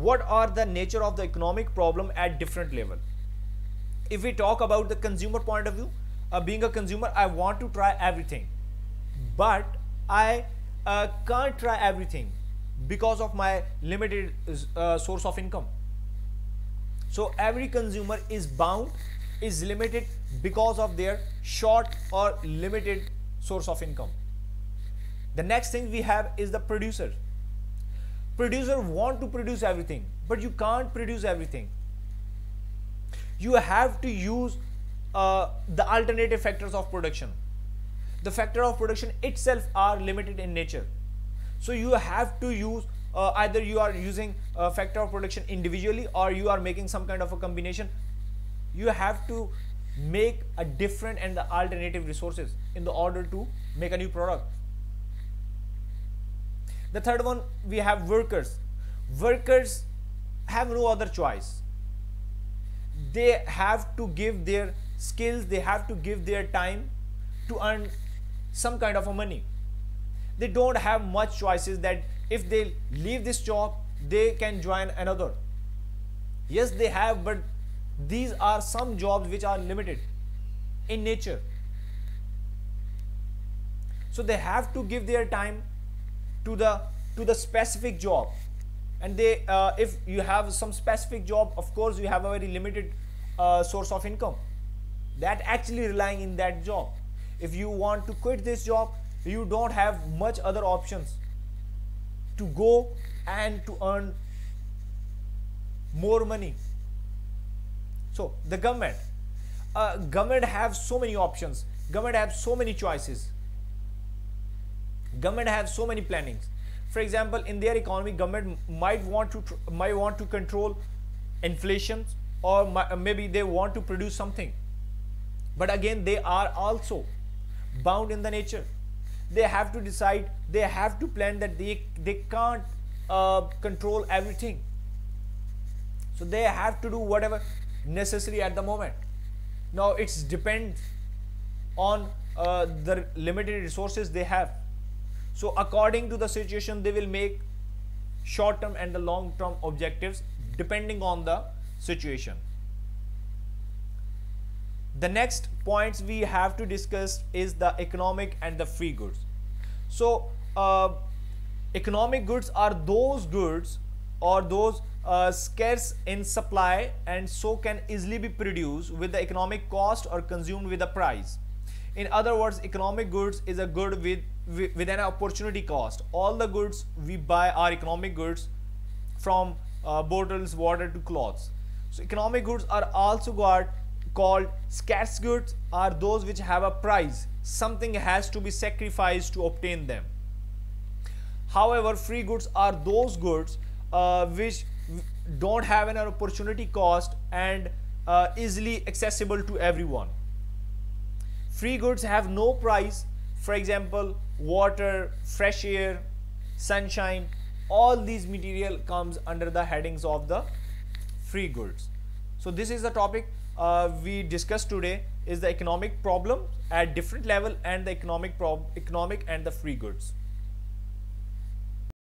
what are the nature of the economic problem at different level? If we talk about the consumer point of view uh, being a consumer i want to try everything. But i uh, can't try everything because of my limited uh, source of income. So every consumer is bound is limited because of their short or limited source of income. The next thing we have is the producer producer want to produce everything but you can't produce everything. You have to use uh, the alternative factors of production. The factor of production itself are limited in nature. So you have to use uh, either you are using a factor of production individually or you are making some kind of a combination. You have to make a different and the alternative resources in the order to make a new product the third one we have workers. Workers have no other choice. They have to give their skills they have to give their time to earn some kind of a money. They don't have much choices that if they leave this job they can join another. Yes they have but these are some jobs which are limited in nature. So they have to give their time to the to the specific job. And they uh, if you have some specific job of course you have a very limited uh, source of income. That actually relying in that job. If you want to quit this job you don't have much other options to go and to earn more money. So the government uh, government have so many options. Government have so many choices. Government have so many plannings for example in their economy government might want to might want to control inflation or maybe they want to produce something. But again they are also bound in the nature. They have to decide they have to plan that they they can't uh, control everything. So they have to do whatever necessary at the moment. Now it's depends on uh, the limited resources they have so according to the situation they will make short term and the long term objectives depending on the situation. The next points we have to discuss is the economic and the free goods. So uh, economic goods are those goods or those uh, scarce in supply and so can easily be produced with the economic cost or consumed with a price. In other words economic goods is a good with, with an opportunity cost all the goods we buy are economic goods from uh, bottles water to clothes so economic goods are also got called scarce goods are those which have a price. Something has to be sacrificed to obtain them. However, free goods are those goods uh, which don't have an opportunity cost and uh, easily accessible to everyone. Free goods have no price. For example, water, fresh air, sunshine, all these material comes under the headings of the free goods. So this is the topic uh, we discussed today is the economic problem at different level and the economic economic and the free goods.